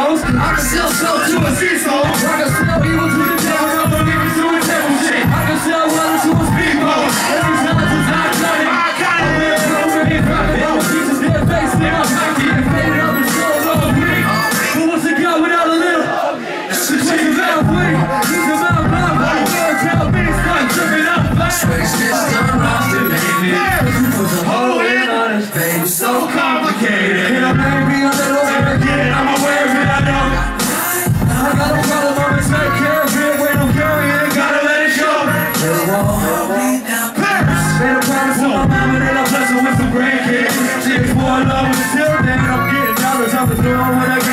lows. I can sell soap to a seesaw. I can sell evil to the devil, up a nigga to a devil shit. I can sell weather to a speedboat. Every time I just not done it. I got it. I'm over here dropping. I'm Jesus, dead face, in my pocket. Faded up and sold all week. Who wants to go without a little? It's Switch it out, please. Use the mouth, mouth. Tell me, start tripping up. Switch this, done right. Before I love was still thinking I'm getting out of what I'm doing what I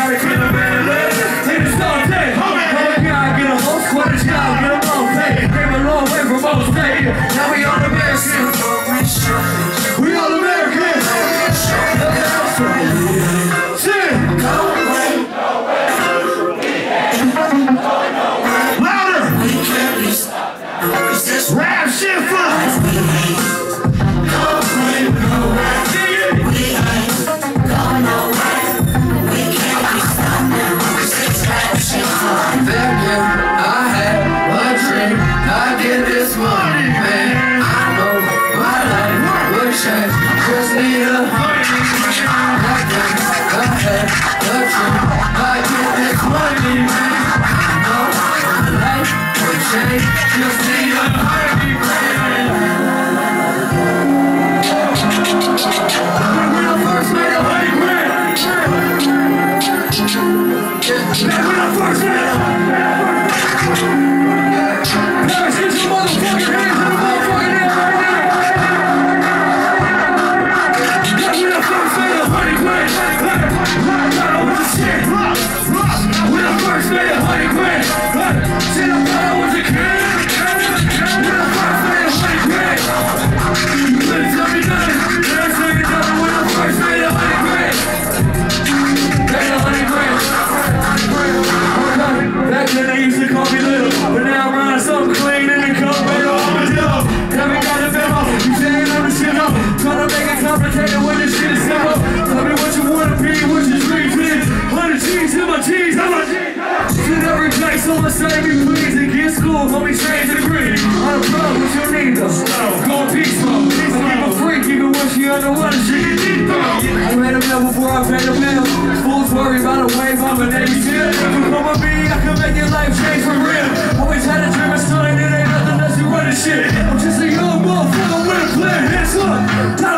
I'm just a young motherfucker with a plan, hands up.